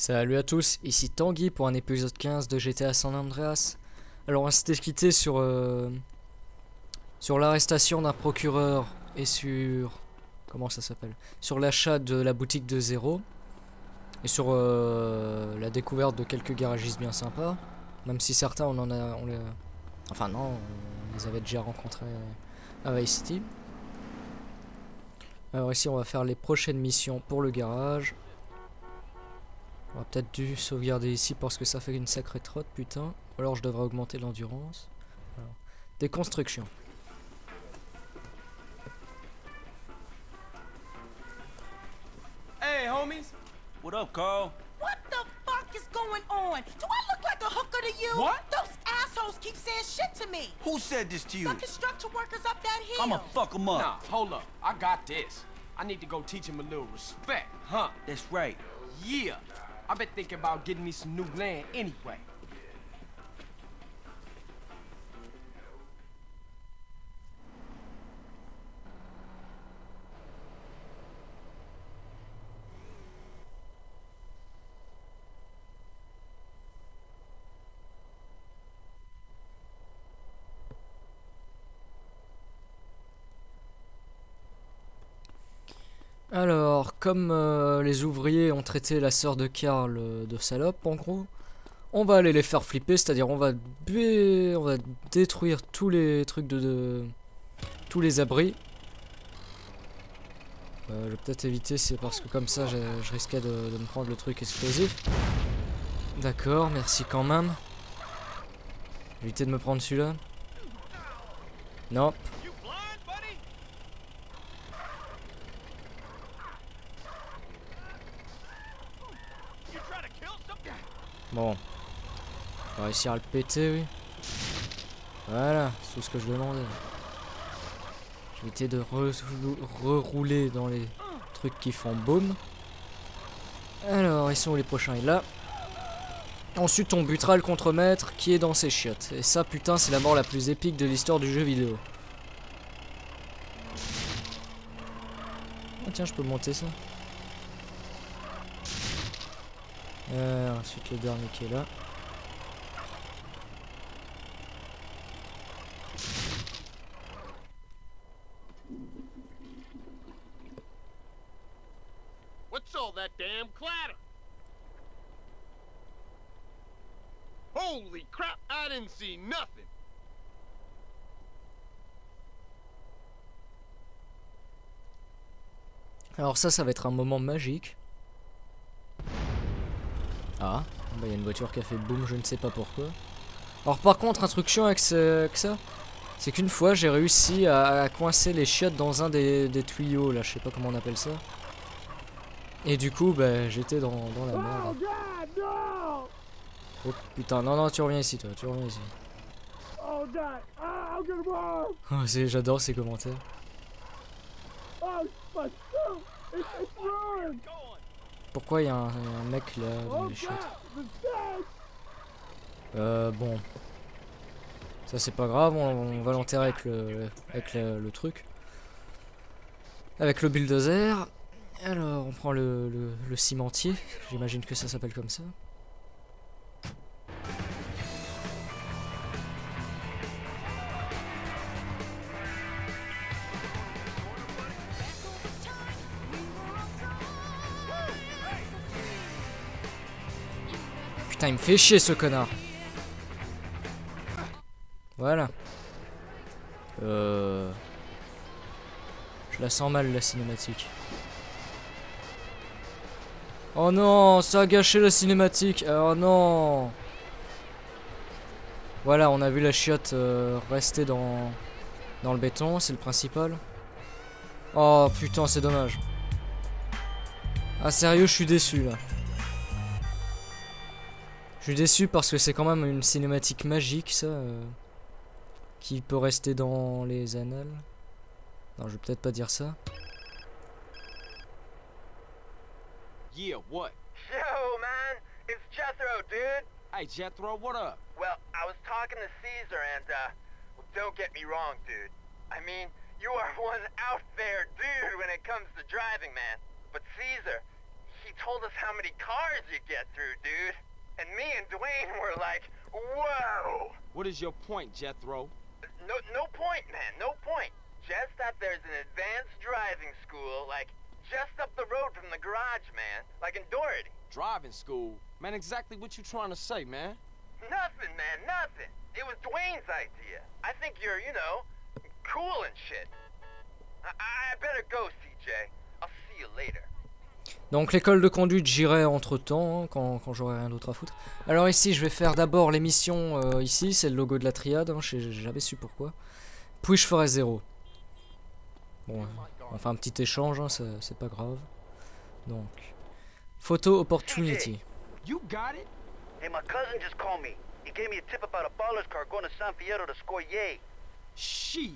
Salut à tous, ici Tanguy pour un épisode 15 de GTA San Andreas. Alors on s'était quitté sur, euh, sur l'arrestation d'un procureur et sur... Comment ça s'appelle? Sur l'achat de la boutique de Zéro. Et sur euh, la découverte de quelques garagistes bien sympas. Même si certains on en a... Enfin non, on les avait déjà rencontrés à Vice City. Alors ici on va faire les prochaines missions pour le garage. On va peut-être dû sauvegarder ici parce que ça fait une sacrée trotte, putain. Ou alors je devrais augmenter l'endurance. Des constructions. Hey, homies. What up, Carl? What the fuck is going on? Do I look like a hooker to you? What? Those assholes keep saying shit to me. Who said this to you? The construction workers up that hill. I'ma fuck them up. Nah, hold up. I got this. I need to go teach him a little respect, huh? That's right. Yeah. I've been thinking about getting me some new land anyway. Alors, comme euh, les ouvriers ont traité la sœur de Karl euh, de salope, en gros, on va aller les faire flipper, c'est-à-dire on va on va détruire tous les trucs de, tous les abris. Euh, je vais peut-être éviter, c'est parce que comme ça, je, risquais de, me prendre le truc explosif. D'accord, merci quand même. Éviter de me prendre celui-là. Non, blind, buddy? You trying to kill some Bon. On va réussir à le péter, oui. Voilà, c'est tout ce que je demandais. Je vais éviter de re- rerouler dans les trucs qui font boum. Alors, ils sont où les prochains? Est là. Ensuite, on butera le contremaître qui est dans ses chiottes. Et ça, putain, c'est la mort la plus épique de l'histoire du jeu vidéo. Ah tiens, je peux monter ça. Euh, ensuite, le dernier qui est là. What's all that damn clatter? Holy crap, I didn't see nothing. Alors ça, ça va être un moment magique. Ah, bah il y a une voiture qui a fait boum, je ne sais pas pourquoi. Alors par contre, un truc chiant avec, ce- avec ça, c'est qu'une fois j'ai réussi à, à coincer les chiottes dans un des, des tuyaux, là, je sais pas comment on appelle ça. Et du coup, bah j'étais dans, dans la merde. Oh putain, non, non, tu reviens ici, toi, tu reviens ici. Oh God! Ah! Oh, c'est- J'adore ces commentaires. Pourquoi il y, a un- mec là dans Oh les chiottes dead! Euh, bon. Ça c'est pas grave, on, on va l'enterrer avec le, avec le, le truc. Avec le bulldozer. Alors, on prend le, le, le cimentier. J'imagine que ça s'appelle comme ça. Il me fait chier ce connard. Voilà. Euh... Je la sens mal la cinématique. Oh non, ça a gâché la cinématique. Oh non. Voilà, on a vu la chiotte euh, rester dans dans le béton, c'est le principal. Oh putain, c'est dommage. Ah sérieux, je suis déçu là. Je suis déçu parce que c'est quand même une cinématique magique ça. euh, qui peut rester dans les annales. Non, je vais peut-être pas dire ça. Yeah, what? Yo, man, it's Jethro, dude. Hey, Jethro, what up? Well, I was talking to Caesar, and, uh, well, don't get me wrong, dude. I mean, you are one out there dude when it comes to driving, man. But Caesar, he told us how many cars you get through, dude. And me and Dwayne were like, whoa. What is your point, Jethro? No, no point, man, no point. Just that there's an advanced driving school, like, just up the road from the garage, man. Like in Doherty. Driving school? Man, exactly what you trying to say, man? Nothing, man, nothing. It was Dwayne's idea. I think you're, you know, cool and shit. I, I Donc l'école de conduite, j'irai entre temps, quand, quand j'aurai rien d'autre à foutre. Alors ici, je vais faire d'abord l'émission euh, ici, c'est le logo de la triade, hein, j'ai jamais su pourquoi. Puis je ferai zéro. Bon, euh, on fait un petit échange, hein, c'est c'est pas grave. Donc, photo opportunity. You got it? Hey, my cousin just called me. He gave me a tip about a baller's car going to San Fierro to score yay. Shit.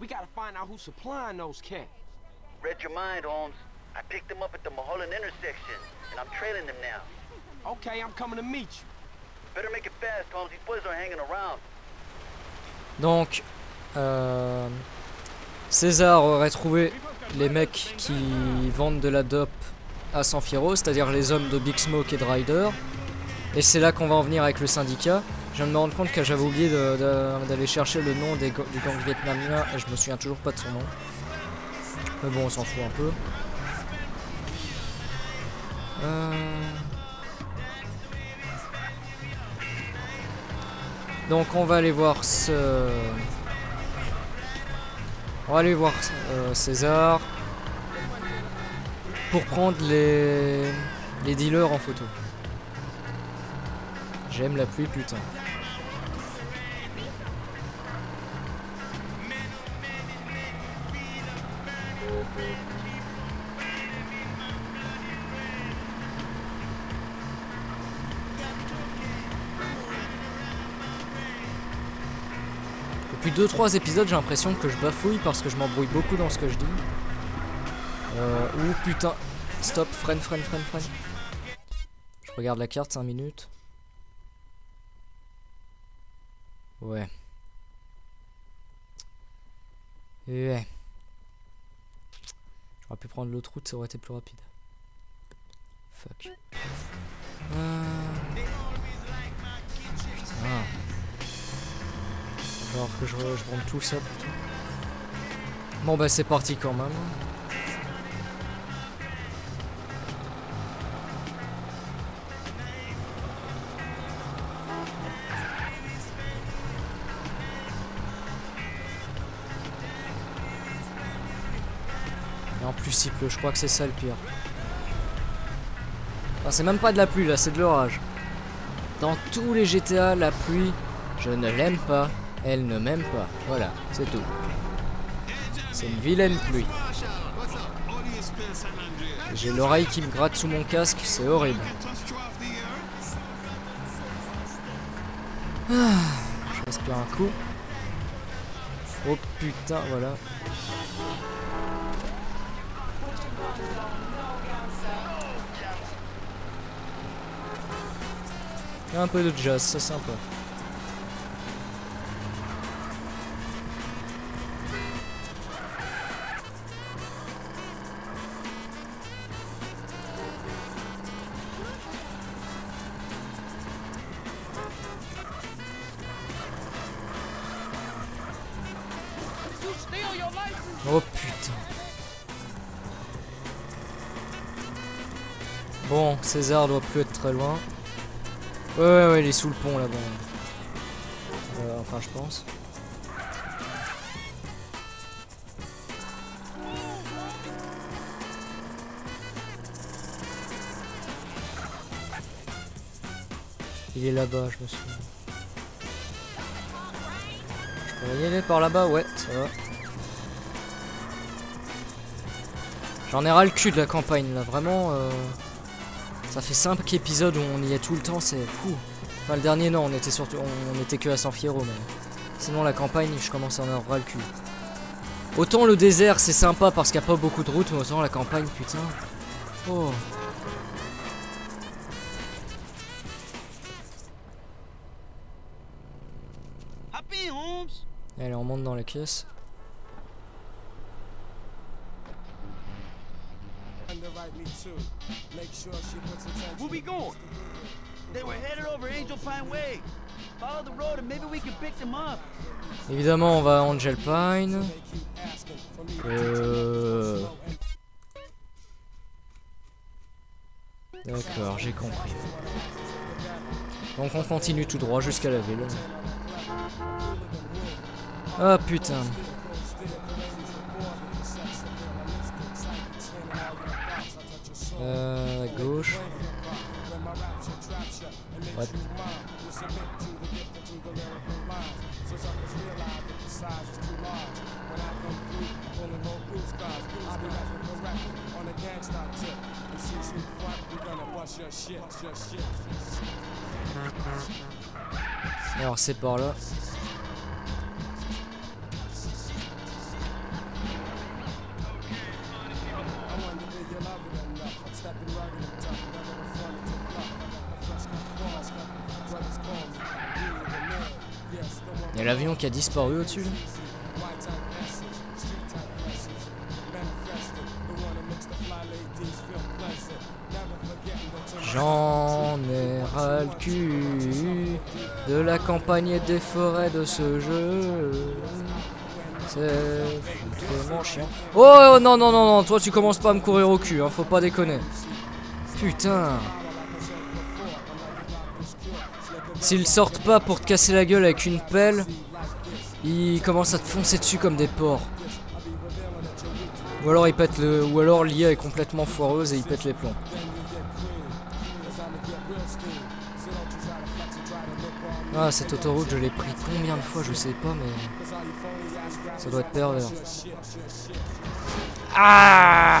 We gotta find out who's supplying those cats. Read your mind, Holmes. I picked them up at the Mulholland intersection, and I'm trailing them now. Okay, I'm coming to meet you. Better make it fast, Holmes. These boys are hanging around. Donc, euh, César aurait trouvé les mecs qui vendent de la dope à San Fierro, c'est-à-dire les hommes de Big Smoke et de Ryder. Et c'est là qu'on va en venir avec le syndicat. Je viens de me rendre compte que j'avais oublié d'aller chercher le nom des, du gang vietnamien et je me souviens toujours pas de son nom. Mais bon, on s'en fout un peu. Euh, Donc on va aller voir ce... On va aller voir euh, César pour prendre les... les dealers en photo. J'aime la pluie, putain. Depuis 2-3 épisodes, j'ai l'impression que je bafouille parce que je m'embrouille beaucoup dans ce que je dis. Euh, ouh putain. Stop, freine, freine, freine, freine. Je regarde la carte 5 minutes. Ouais. Ouais. J'aurais pu prendre l'autre route, ça aurait été plus rapide. Fuck. Euh... Putain. Falloir que je, je rentre tout ça plutôt. Bon bah c'est parti quand même. Et en plus il pleut, je crois que c'est ça le pire. C'est même pas de la pluie là, c'est de l'orage. Dans tous les GTA, la pluie, je ne l'aime pas, elle ne m'aime pas. Voilà, c'est tout. C'est une vilaine pluie. J'ai l'oreille qui me gratte sous mon casque, c'est horrible. Ah, je respire un coup. Oh putain, voilà. Un peu de jazz, c'est sympa. Doit plus être très loin. Ouais, ouais, ouais, il est sous le pont là-bas. Euh, enfin, je pense. Il est là-bas, je me souviens. Je peux y aller par là-bas, ouais, ça va. J'en ai ras le cul de la campagne là, vraiment. euh, Ça fait 5 épisodes où on y est tout le temps, c'est fou. Enfin, le dernier, non, on était surtout, on, on était que à San Fierro, mais sinon la campagne, je commence à en avoir le cul. Autant le désert, c'est sympa parce qu'il n'y a pas beaucoup de routes, mais autant la campagne, putain. Oh. Allez, on monte dans la caisse. Where we going? They were headed over Angel Pine Way. Follow the road and maybe we can pick them up. Évidemment, on va à Angel Pine. Euh... D'accord, j'ai compris. Donc on continue tout droit jusqu'à la ville. Ah putain. Euh, gauche. What Alors c'est par là. A l'avion qui a disparu au-dessus. J'en ai ras le cul de la campagne et des forêts de ce jeu. C'est foutrement chiant. Oh non, non, non, non, toi tu commences pas à me courir au cul, hein, faut pas déconner. Putain. S'ils sortent pas pour te casser la gueule avec une pelle, ils commencent à te foncer dessus comme des porcs. Ou alors ils pètent. Ou alors l'IA est complètement foireuse et ils pètent les plombs. Ah cette autoroute je l'ai pris combien de fois je sais pas mais. Ça doit être pervers. Ah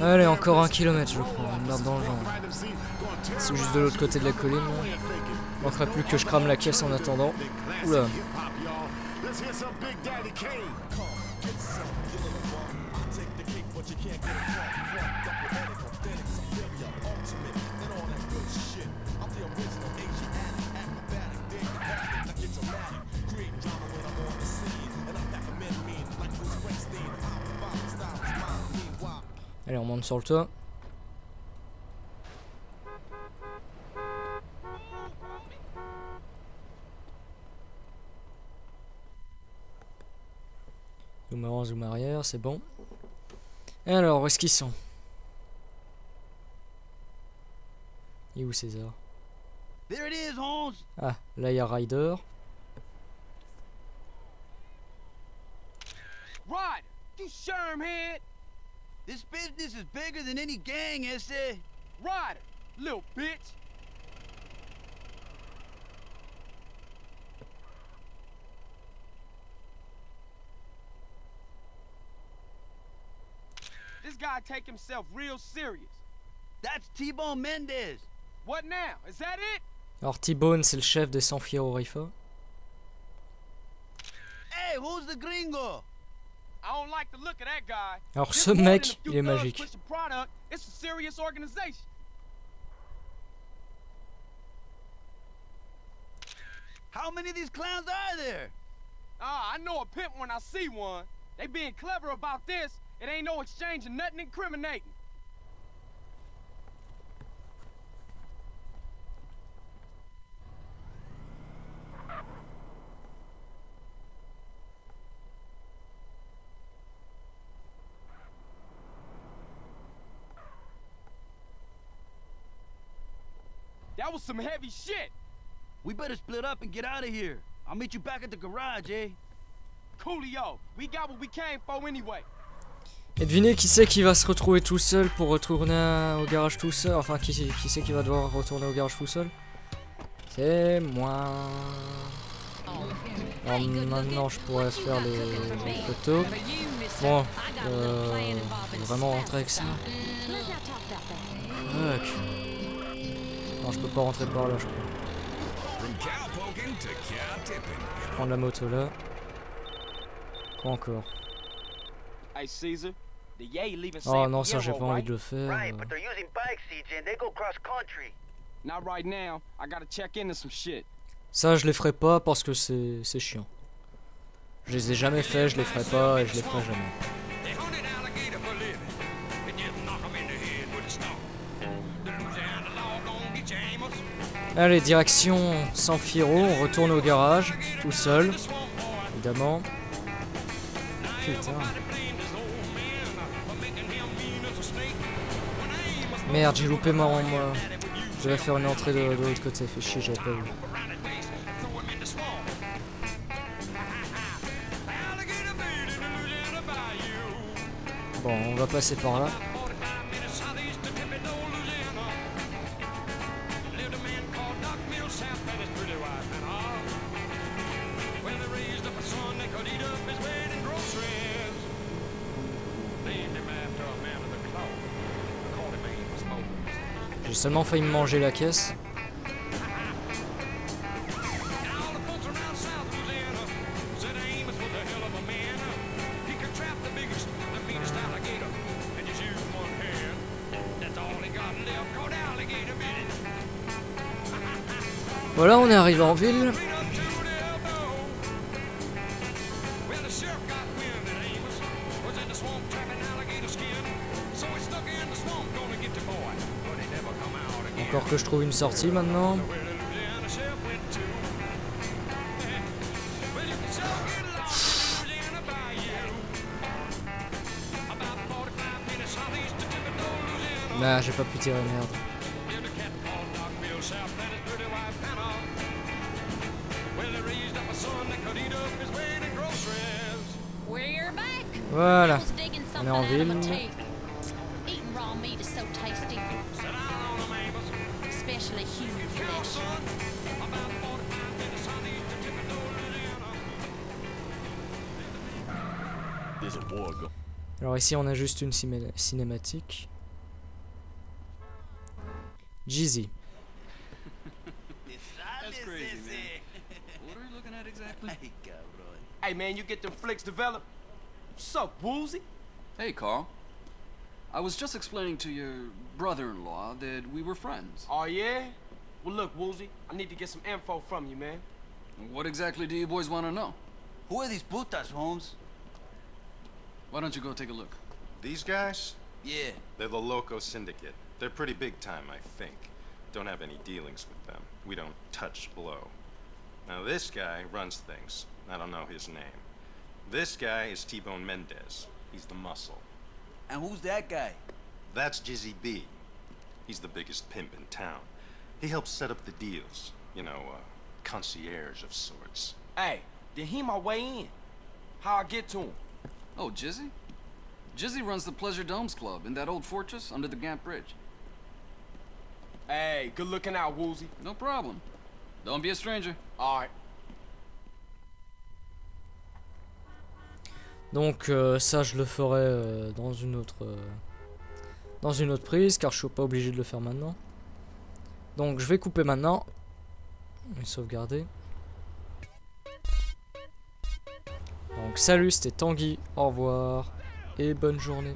Allez encore un kilomètre je crois. Une merde dans le genre. C'est juste de l'autre côté de la colline. Il manquerait plus que je crame la caisse en attendant. Oula. Allez on monte sur le toit. Zoom avant, zoom arrière, c'est bon. Et alors, où est-ce qu'ils sont? Il est où César? There it is, Holmes. Ah, là il y a Ryder. You shermhead. This business is bigger than any gang, is it? Ryder, little bitch. This guy take himself real serious. That's T-Bone Mendez. What now? Is that it? Alors T-Bone c'est le chef des San Fierro Rifa. Hey, who's the gringo? Alors This ce more than a mec, few il est thugs magique. pushing product. It's a serious organization. How many of these clowns are there? Ah, I know a pimp when I see one. They being clever about this. It ain't no exchange and nothing incriminating. Some heavy shit. We better split up and get out of here. I'll meet you back at the garage, eh? Coolio, we got what we came for anyway. Et devinez qui c'est qui va se retrouver tout seul pour retourner au garage tout seul? Enfin, qui, c'est- qui c'est qui va devoir retourner au garage tout seul? C'est moi. Alors maintenant, je pourrais faire les, les photos. Bon, euh, je vais vraiment rentrer avec ça. Fuck. Non, je peux pas rentrer par là, je crois. Je vais prendre la moto là. Quoi encore? Oh non, ça j'ai pas envie de le faire. Right, but they're using bikes, CJ, and they go cross country. Not right now. I gotta check into some shit. Ça, je les ferai pas parce que c'est c'est chiant. Je les ai jamais fait, je les ferai pas et je les ferai jamais. Allez, direction San Fierro, on retourne au garage, tout seul, évidemment. Merde, j'ai loupé ma... moi. Je vais faire une entrée de, de l'autre côté, fait chier, j'avais pas vu. Bon, on va passer par là. Seulement failli me manger la caisse. Voilà, on est arrivé en ville. Encore que je trouve une sortie maintenant. Nah, j'ai pas pu tirer merde. Voilà. On est en ville. Human flesh. Alors ici on a juste une cinématique. Jeezy. That's crazy, man. What are you looking at exactly? Ay, cabrón. Hey, man, you get them flicks developed? What's up, Woozy? Hey, Carl. I was just explaining to your brother-in-law that we were friends. Oh, yeah? Well, look, Woozy, I need to get some info from you, man. What exactly do you boys want to know? Who are these putas, Holmes? Why don't you go take a look? These guys? Yeah. They're the Loco Syndicate. They're pretty big time, I think. Don't have any dealings with them. We don't touch blow. Now, this guy runs things. I don't know his name. This guy is T-Bone Mendez. He's the muscle. And who's that guy? That's Jizzy B. He's the biggest pimp in town. He helps set up the deals. You know, uh, concierge of sorts. Hey, did he my way in? How I get to him? Oh, Jizzy? Jizzy runs the Pleasure Domes Club in that old fortress under the Gap Bridge. Hey, good looking out, Woozy. No problem. Don't be a stranger. All right. Donc euh, ça je le ferai euh, dans une autre euh, dans une autre prise car je suis pas obligé de le faire maintenant. Donc je vais couper maintenant et sauvegarder. Donc salut, c'était Tanguy, au revoir et bonne journée.